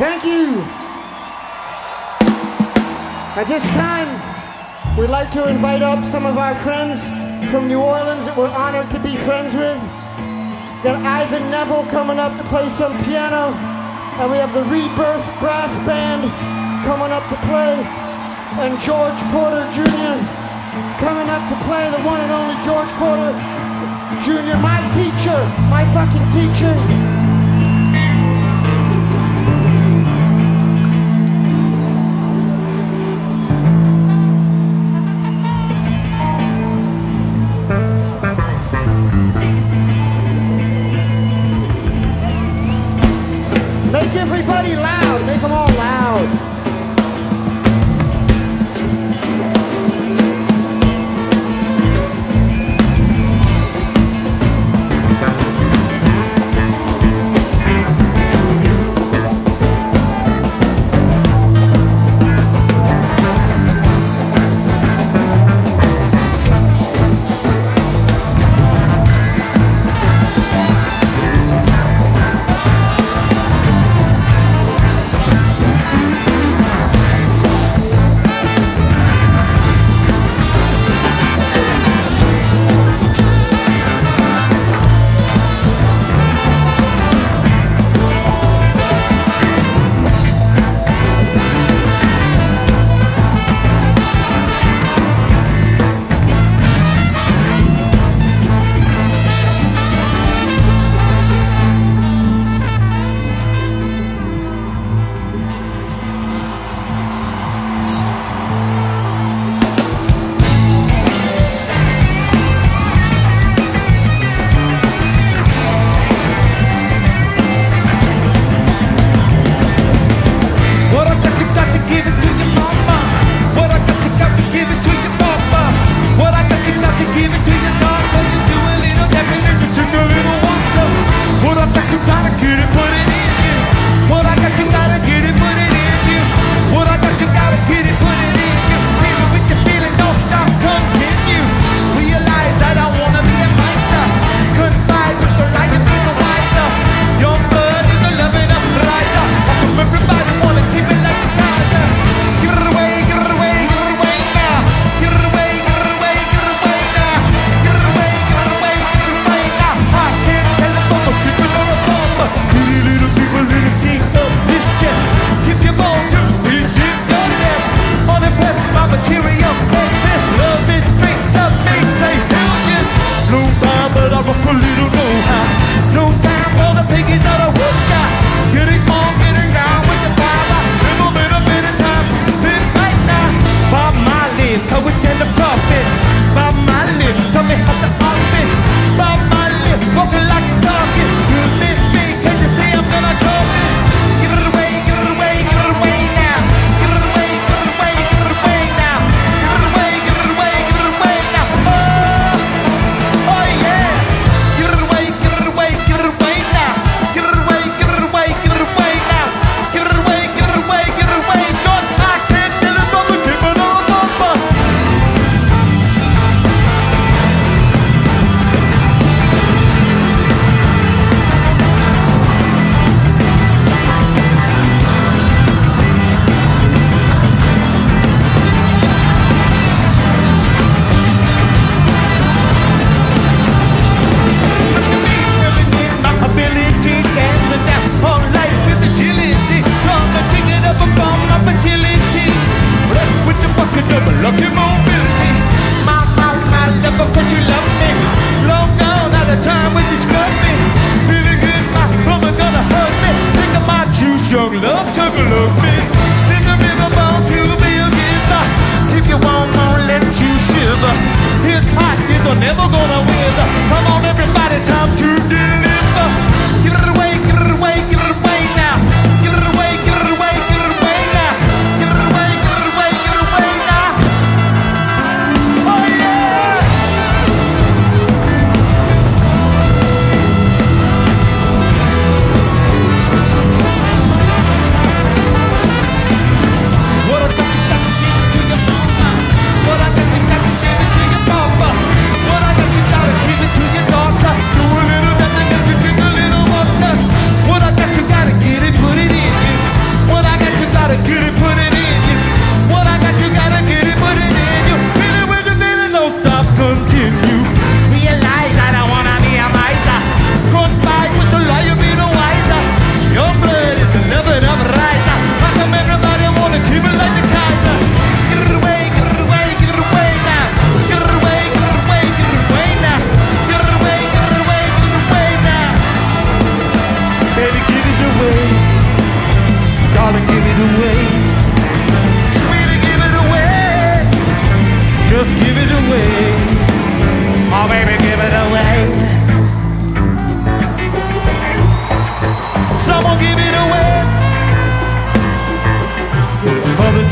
Thank you. At this time, we'd like to invite up some of our friends from New Orleans that we're honored to be friends with. Got Ivan Neville coming up to play some piano. And we have the Rebirth Brass Band coming up to play. And George Porter Jr. coming up to play, the one and only George Porter Jr., my teacher, my fucking teacher.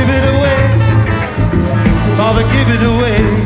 give it away. Father, give it away.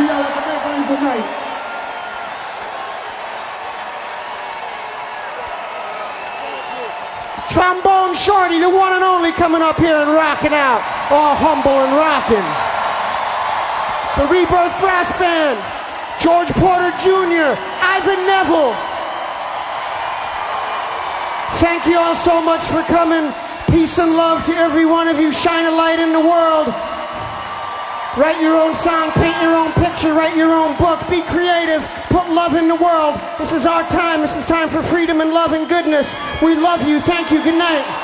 See y'all at tonight. Trombone Shorty, the one and only, coming up here and rocking out, all humble and rocking. The Rebirth Brass Band, George Porter Jr., Ivan Neville. Thank you all so much for coming. Peace and love to every one of you. Shine a light in the world. Write your own song, write your own book, be creative, put love in the world. This is our time. This is time for freedom and love and goodness. We love you. Thank you. Good night.